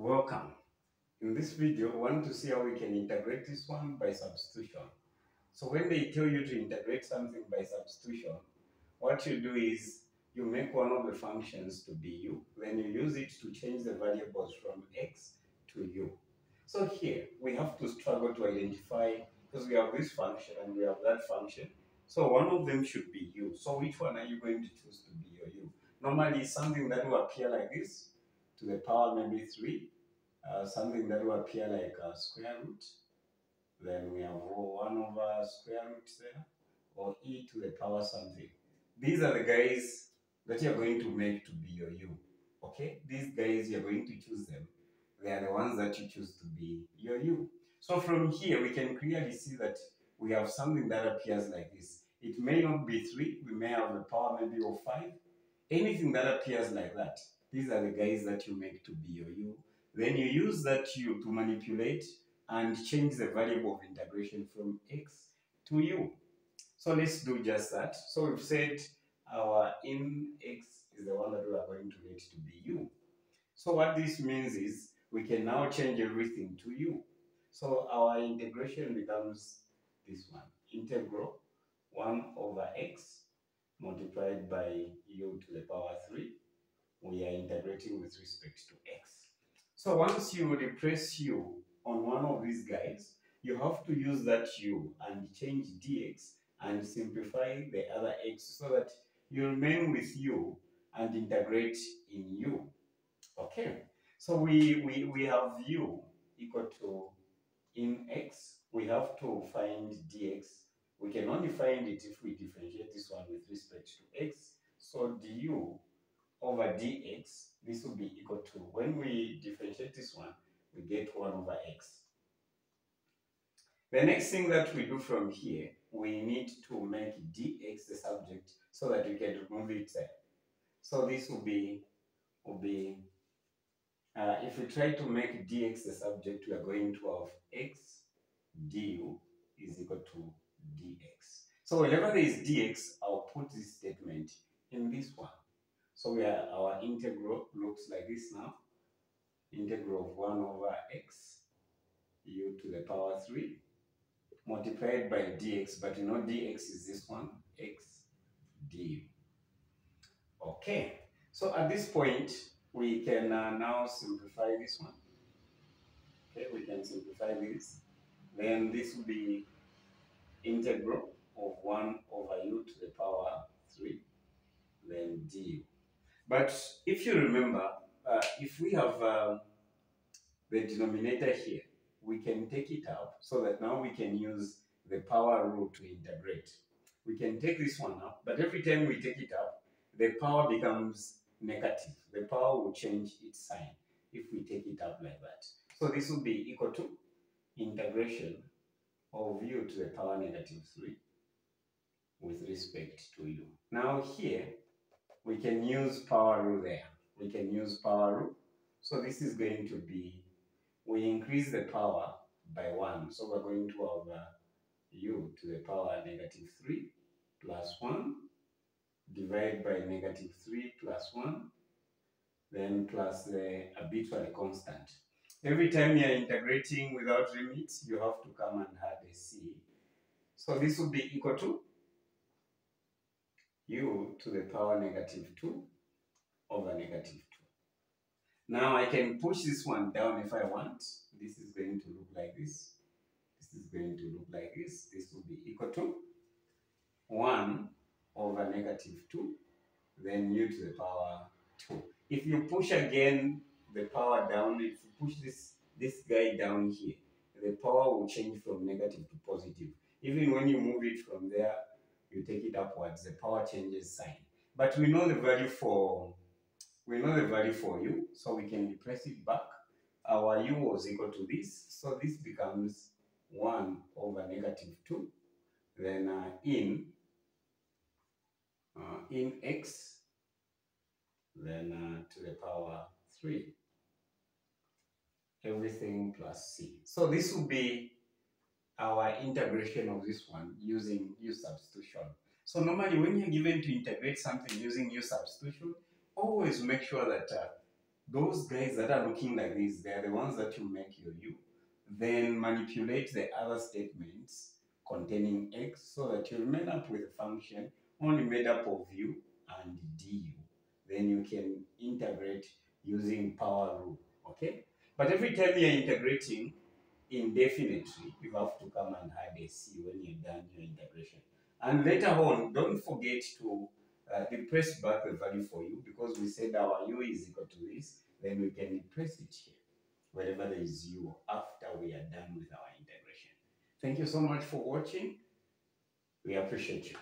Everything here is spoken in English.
Welcome. In this video, we want to see how we can integrate this one by substitution. So when they tell you to integrate something by substitution, what you do is you make one of the functions to be u. Then you use it to change the variables from x to u. So here, we have to struggle to identify, because we have this function and we have that function. So one of them should be u. So which one are you going to choose to be your u? Normally, something that will appear like this, to the power maybe 3, uh, something that will appear like a square root. Then we have 1 over square root there, or e to the power something. These are the guys that you're going to make to be your u. Okay? These guys, you're going to choose them. They are the ones that you choose to be your u. So from here, we can clearly see that we have something that appears like this. It may not be 3, we may have the power maybe of 5. Anything that appears like that, these are the guys that you make to be your u. Then you use that u to manipulate and change the variable of integration from x to u. So let's do just that. So we've said our ln x is the one that we are going to let to be u. So what this means is we can now change everything to u. So our integration becomes this one, integral 1 over x multiplied by u to the power 3. We are integrating with respect to x. So once you replace u on one of these guys, you have to use that u and change dx and simplify the other x so that you remain with u and integrate in u. Okay, so we, we, we have u equal to ln x, we have to find dx. We can only find it if we differentiate this one with respect to x. So du over dx, this will be equal to, when we differentiate this one, we get 1 over x. The next thing that we do from here, we need to make dx the subject so that we can remove it there. So this will be, will be uh, if we try to make dx the subject, we are going to have x du is equal to dx. So whenever there is dx, I'll put this statement in this one. So we are, our integral looks like this now. Integral of 1 over x u to the power 3 multiplied by dx, but you know dx is this one, x du. Okay, so at this point, we can uh, now simplify this one. Okay, we can simplify this. Then this will be integral of 1 over u to the power 3, then du. But if you remember, uh, if we have um, the denominator here, we can take it out so that now we can use the power rule to integrate. We can take this one out, but every time we take it out, the power becomes negative. The power will change its sign if we take it out like that. So this will be equal to integration of u to the power negative 3 with respect to u. Now here, we can use power rule there. We can use power rule. So this is going to be, we increase the power by 1. So we're going to have uh, u to the power negative 3 plus 1 divided by negative 3 plus 1, then plus the arbitrary constant. Every time you're integrating without limits, you have to come and add a c. So this will be equal to u to the power negative 2 over negative 2. Now I can push this one down if I want. This is going to look like this. This is going to look like this. This will be equal to 1 over negative 2, then u to the power 2. If you push again the power down, if you push this, this guy down here, the power will change from negative to positive. Even when you move it from there, you take it upwards, the power changes sign. But we know the value for we know the value for u, so we can replace it back. Our u was equal to this, so this becomes 1 over negative 2. Then uh, in uh, ln x, then uh, to the power 3. Everything plus c. So this will be our integration of this one using u substitution. So normally when you're given to integrate something using u substitution, always make sure that uh, those guys that are looking like this, they're the ones that you make your u. Then manipulate the other statements containing x so that you remain up with a function only made up of u and du. Then you can integrate using power rule, okay? But every time you're integrating indefinitely, you have to come and add a c when you're done your integration. And later on, don't forget to uh, replace back the value for u because we said our u is equal to this, then we can replace it here, wherever there is u after we are done with our integration. Thank you so much for watching. We appreciate you.